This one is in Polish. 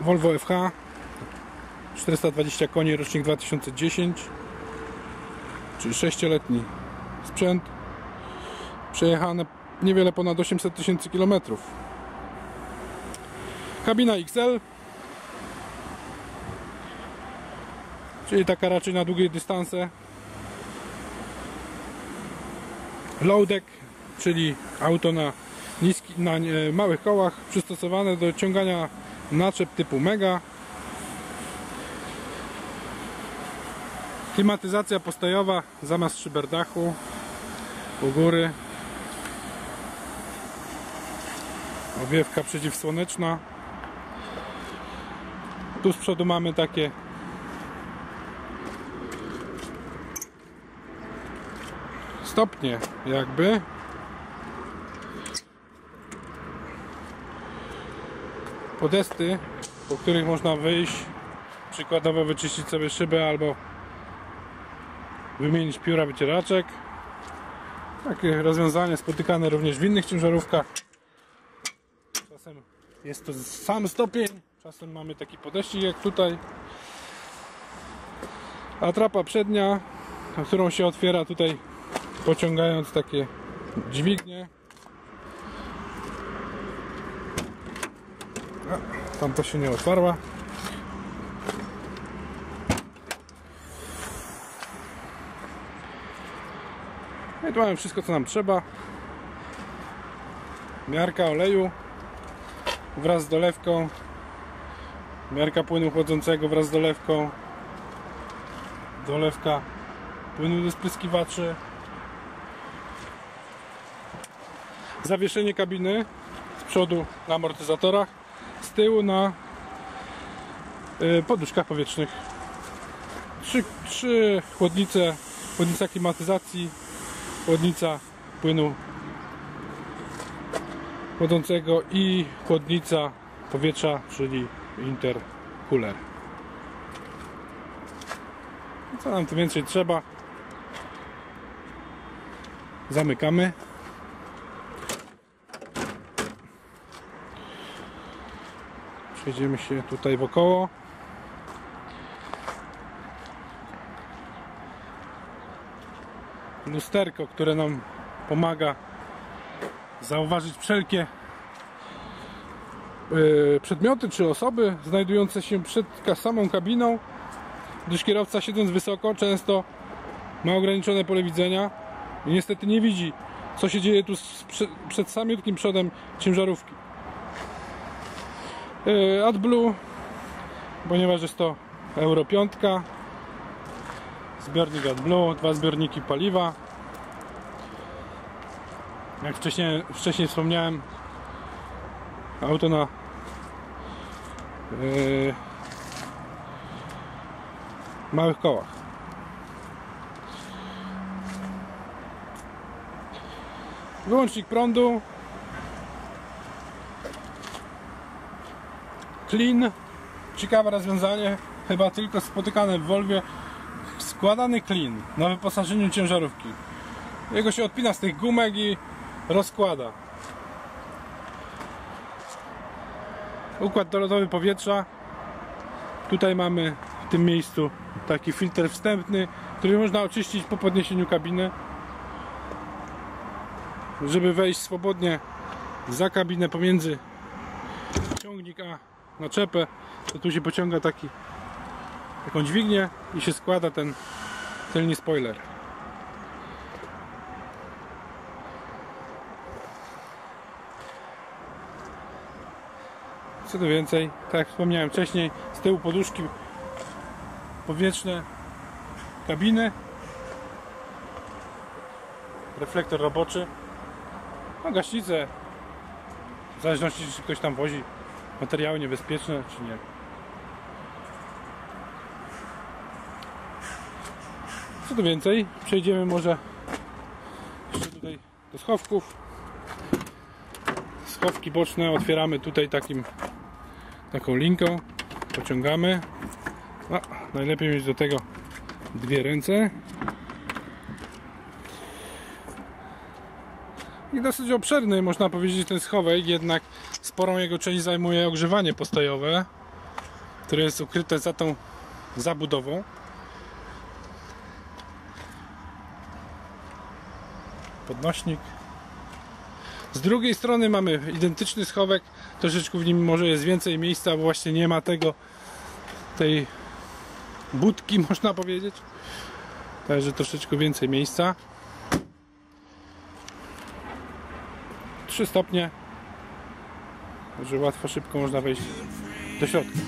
Volvo FH 420 koni, rocznik 2010 czyli 6-letni sprzęt przejechane niewiele ponad 800 tysięcy kilometrów. Kabina XL czyli taka raczej na długie dystanse. Low deck czyli auto na, niski, na e, małych kołach przystosowane do ciągania naczep typu mega. Klimatyzacja postojowa zamiast szyberdachu u góry. Owiewka przeciwsłoneczna. Tu z przodu mamy takie stopnie jakby podesty po których można wyjść przykładowo wyczyścić sobie szybę albo wymienić pióra wycieraczek. Takie rozwiązanie spotykane również w innych ciężarówkach. Czasem jest to sam stopień czasem mamy taki podejście jak tutaj. Atrapa przednia którą się otwiera tutaj pociągając takie dźwignie A, tam to się nie otwarła. No I tu mamy wszystko co nam trzeba. Miarka oleju wraz z dolewką. Miarka płynu chłodzącego wraz z dolewką. Dolewka płynu do spryskiwaczy. Zawieszenie kabiny z przodu na amortyzatorach z tyłu na y, poduszkach powietrznych trzy, trzy chłodnice chłodnica klimatyzacji chłodnica płynu chłodzącego i chłodnica powietrza, czyli intercooler. Co nam tu więcej trzeba? Zamykamy. Przejdziemy się tutaj wokoło. lusterko, które nam pomaga zauważyć wszelkie yy, przedmioty czy osoby znajdujące się przed samą kabiną, gdyż kierowca siedząc wysoko często ma ograniczone pole widzenia i niestety nie widzi co się dzieje tu przed, przed samiutkim przodem ciężarówki. Yy, AdBlue, ponieważ jest to Euro 5 zbiornik AdBlue, dwa zbiorniki paliwa. Jak wcześniej, wcześniej wspomniałem auto na yy, małych kołach. Wyłącznik prądu clean ciekawe rozwiązanie chyba tylko spotykane w Volvie składany clean na wyposażeniu ciężarówki. Jego się odpina z tych gumek i rozkłada. Układ dolotowy powietrza. Tutaj mamy w tym miejscu taki filtr wstępny, który można oczyścić po podniesieniu kabiny. Żeby wejść swobodnie za kabinę pomiędzy ciągnik a naczepę, to tu się pociąga taki taką dźwignię i się składa ten tylny spoiler. Co tu więcej, tak jak wspomniałem wcześniej, z tyłu poduszki powietrzne kabiny, reflektor roboczy, no gaśnice, w zależności czy ktoś tam wozi materiały niebezpieczne czy nie. Co tu więcej? Przejdziemy może jeszcze tutaj do schowków. Schowki boczne otwieramy tutaj takim taką linką. Pociągamy. No, najlepiej mieć do tego dwie ręce. I dosyć obszerny można powiedzieć ten schowek, jednak sporą jego część zajmuje ogrzewanie postojowe. które jest ukryte za tą zabudową. Podnośnik. Z drugiej strony mamy identyczny schowek, troszeczkę w nim może jest więcej miejsca, bo właśnie nie ma tego tej budki można powiedzieć. Także troszeczkę więcej miejsca. 3 stopnie. Także łatwo, szybko można wejść do środka.